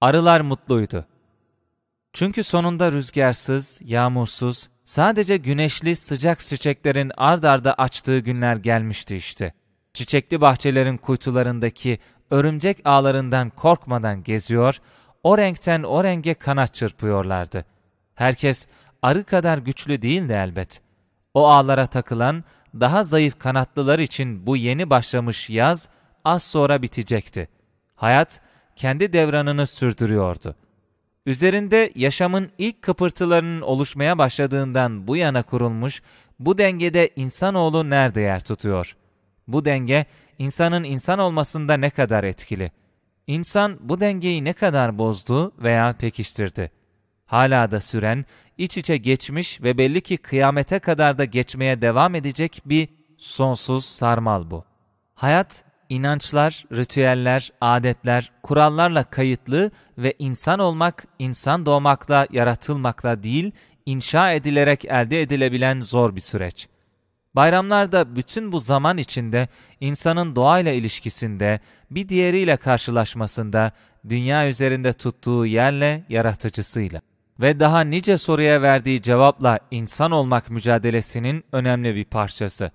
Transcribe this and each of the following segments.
Arılar mutluydu. Çünkü sonunda rüzgarsız, yağmursuz, sadece güneşli sıcak çiçeklerin ard arda açtığı günler gelmişti işte. Çiçekli bahçelerin kuytularındaki örümcek ağlarından korkmadan geziyor, o renkten o renge kanat çırpıyorlardı. Herkes arı kadar güçlü değildi elbet. O ağlara takılan daha zayıf kanatlılar için bu yeni başlamış yaz az sonra bitecekti. Hayat kendi devranını sürdürüyordu. Üzerinde yaşamın ilk kıpırtılarının oluşmaya başladığından bu yana kurulmuş, bu dengede insanoğlu nerede yer tutuyor? Bu denge, insanın insan olmasında ne kadar etkili? İnsan bu dengeyi ne kadar bozdu veya pekiştirdi? Hala da süren, iç içe geçmiş ve belli ki kıyamete kadar da geçmeye devam edecek bir sonsuz sarmal bu. Hayat, inançlar, ritüeller, adetler, kurallarla kayıtlı ve insan olmak, insan doğmakla, yaratılmakla değil, inşa edilerek elde edilebilen zor bir süreç. Bayramlar da bütün bu zaman içinde insanın doğayla ilişkisinde, bir diğeriyle karşılaşmasında, dünya üzerinde tuttuğu yerle, yaratıcısıyla ve daha nice soruya verdiği cevapla insan olmak mücadelesinin önemli bir parçası.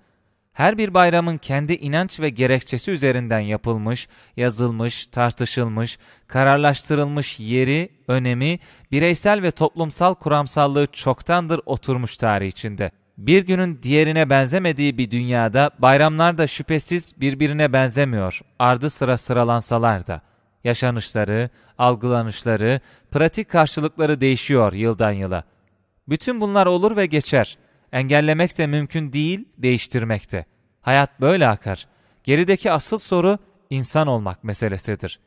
Her bir bayramın kendi inanç ve gerekçesi üzerinden yapılmış, yazılmış, tartışılmış, kararlaştırılmış yeri, önemi, bireysel ve toplumsal kuramsallığı çoktandır oturmuş tarih içinde. Bir günün diğerine benzemediği bir dünyada bayramlar da şüphesiz birbirine benzemiyor, ardı sıra sıralansalar da. Yaşanışları, algılanışları, pratik karşılıkları değişiyor yıldan yıla. Bütün bunlar olur ve geçer. Engellemek de mümkün değil, değiştirmek de. Hayat böyle akar. Gerideki asıl soru insan olmak meselesidir.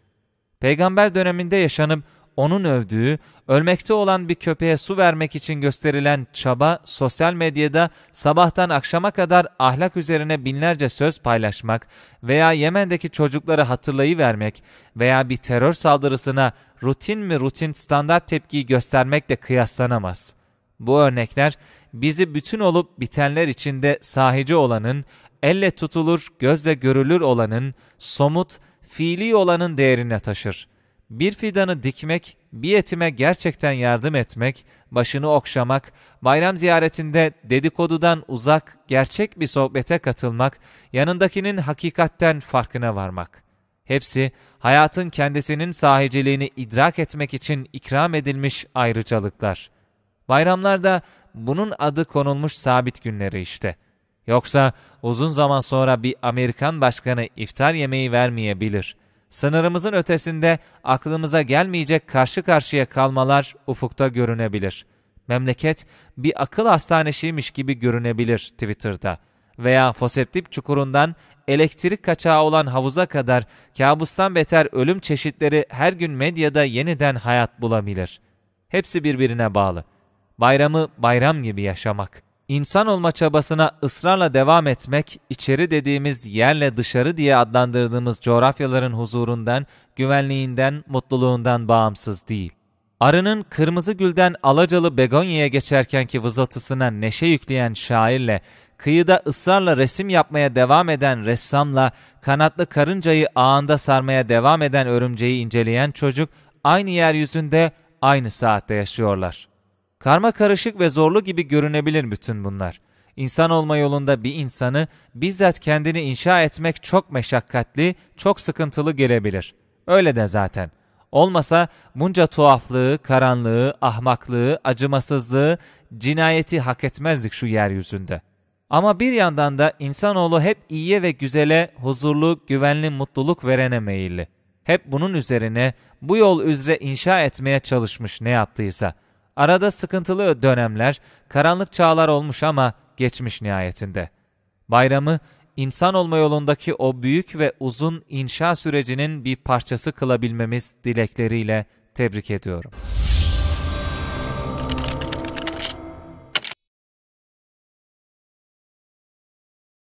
Peygamber döneminde yaşanıp onun övdüğü, ölmekte olan bir köpeğe su vermek için gösterilen çaba, sosyal medyada sabahtan akşama kadar ahlak üzerine binlerce söz paylaşmak veya Yemen'deki çocukları hatırlayıvermek veya bir terör saldırısına rutin mi rutin standart tepkiyi göstermekle kıyaslanamaz. Bu örnekler, bizi bütün olup bitenler içinde sahici olanın, elle tutulur, gözle görülür olanın, somut, fiili olanın değerine taşır. Bir fidanı dikmek, bir yetime gerçekten yardım etmek, başını okşamak, bayram ziyaretinde dedikodudan uzak, gerçek bir sohbete katılmak, yanındakinin hakikatten farkına varmak. Hepsi hayatın kendisinin sahiciliğini idrak etmek için ikram edilmiş ayrıcalıklar. Bayramlarda bunun adı konulmuş sabit günleri işte. Yoksa uzun zaman sonra bir Amerikan başkanı iftar yemeği vermeyebilir. Sınırımızın ötesinde aklımıza gelmeyecek karşı karşıya kalmalar ufukta görünebilir. Memleket bir akıl hastanesiymiş gibi görünebilir Twitter'da. Veya foseptip çukurundan elektrik kaçağı olan havuza kadar kabustan beter ölüm çeşitleri her gün medyada yeniden hayat bulabilir. Hepsi birbirine bağlı bayramı bayram gibi yaşamak, insan olma çabasına ısrarla devam etmek, içeri dediğimiz yerle dışarı diye adlandırdığımız coğrafyaların huzurundan, güvenliğinden, mutluluğundan bağımsız değil. Arının kırmızı gülden alacalı begonyaya geçerkenki vızıltısına neşe yükleyen şairle, kıyıda ısrarla resim yapmaya devam eden ressamla, kanatlı karıncayı ağında sarmaya devam eden örümceği inceleyen çocuk, aynı yeryüzünde, aynı saatte yaşıyorlar. Karma karışık ve zorlu gibi görünebilir bütün bunlar. İnsan olma yolunda bir insanı bizzat kendini inşa etmek çok meşakkatli, çok sıkıntılı gelebilir. Öyle de zaten. Olmasa bunca tuhaflığı, karanlığı, ahmaklığı, acımasızlığı, cinayeti hak etmezdik şu yeryüzünde. Ama bir yandan da insanoğlu hep iyiye ve güzele, huzurlu, güvenli mutluluk verene meyilli. Hep bunun üzerine, bu yol üzere inşa etmeye çalışmış ne yaptıysa.'' Arada sıkıntılı dönemler, karanlık çağlar olmuş ama geçmiş nihayetinde. Bayramı, insan olma yolundaki o büyük ve uzun inşa sürecinin bir parçası kılabilmemiz dilekleriyle tebrik ediyorum.